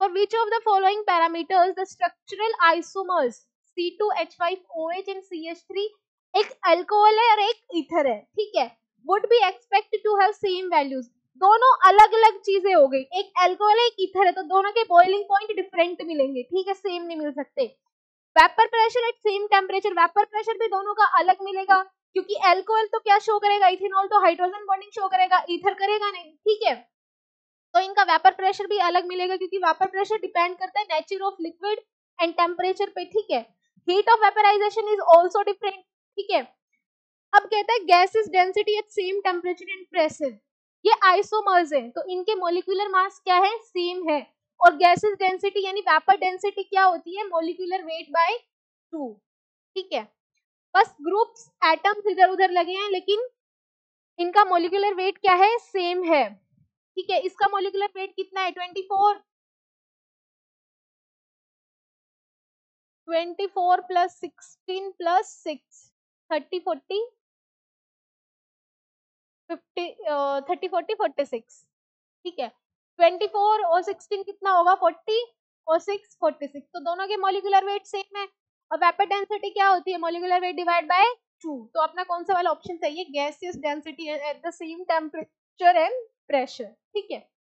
For which of the following parameters the structural isomers C2H5OH and CH3 एक alcohol है और एक ether है, ठीक है? Would be expected to have same values दोनों अलग अलग चीज़ें हो गई। एक अल्कोहल है, एक ईथर है तो दोनों के बॉइलिंग पॉइंट डिफरेंट मिलेंगे, ठीक है? सेम नहीं मिल सकते। Vapour pressure at same temperature vapour pressure भी दोनों का अलग मिलेगा, क्योंकि एल्कोहल तो क्या शो करेगा? इथेनॉल तो हाइड्रोजन बॉन्डिंग शो करेगा इथर करेगा नहीं, ठीक है? तो इनका वेपर प्रेशर भी अलग मिलेगा क्योंकि वेपर प्रेशर डिपेंड करता है nature of liquid and temperature पे, ठीक है? Heat of vaporisation is also different ठीक है? अब कहता है gases density at same temperature and pressure ये आइसोमर्स है तो इनके मोलिकुलर मास क्या है? सेम है। और गैसेस डेंसिटी यानी वेपर डेंसिटी क्या होती है? मोलिकुलर वेट बाय टू ठीक है? बस ग्रुप्स एटम्स इधर उधर लगे हैं, लेकिन इनका मोलिकुलर वेट क्या है? सेम है। ठीक है, इसका मोलिकुलर वेट कितना है? Twenty four twenty four plus sixteen plus six thirty forty fifty thirty forty forty six ठीक है ट्वेंटी फोर और सिक्सटीन कितना होगा? फोर्टी और सिक्स फोर्टी सिक्स तो दोनों के मोलिकुलर वेट सेम है। और वेपर डेंसिटी क्या होती है? Molecular weight divide by two तो अपना कौन सा वाला ऑप्शन चाहिए? Gaseous density at the same temperature and pressure ठीक है?